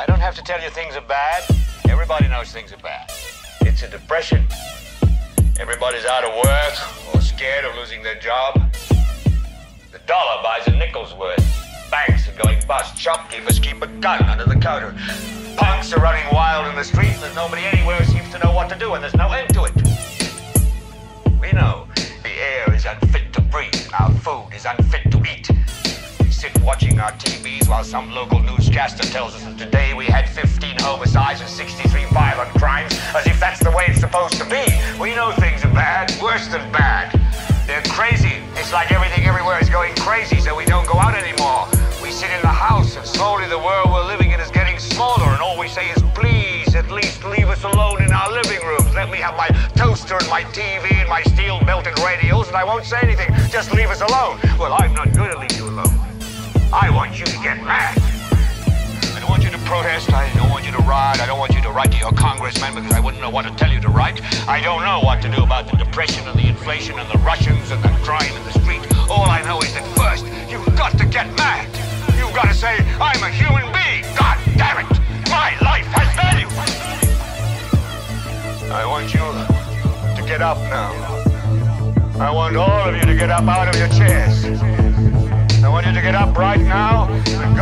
I don't have to tell you things are bad. Everybody knows things are bad. It's a depression. Everybody's out of work or scared of losing their job. The dollar buys a nickel's worth. Banks are going bust. Shopkeepers keep a gun under the counter. Punks are running wild in the streets. There's nobody anywhere seems to know what to do, and there's no end to it. We know the air is unfit to breathe. Our food is unfit to eat. We sit watching our TVs while some local newscaster tells us today we had 15 homicides and 63 violent crimes, as if that's the way it's supposed to be. We know things are bad, worse than bad. They're crazy. It's like everything everywhere is going crazy, so we don't go out anymore. We sit in the house, and slowly the world we're living in is getting smaller, and all we say is, please, at least leave us alone in our living rooms. Let me have my toaster and my TV and my steel belted radios, and I won't say anything. Just leave us alone. Well, I'm not going to leave you alone. I want you to get mad. Know what to tell you to write. I don't know what to do about the depression and the inflation and the Russians and the crime in the street. All I know is that first, you've got to get mad. You've got to say, I'm a human being. God damn it. My life has value. I want you to get up now. I want all of you to get up out of your chairs. I want you to get up right now and